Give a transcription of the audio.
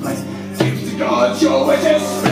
Bring. Give to God your wishes,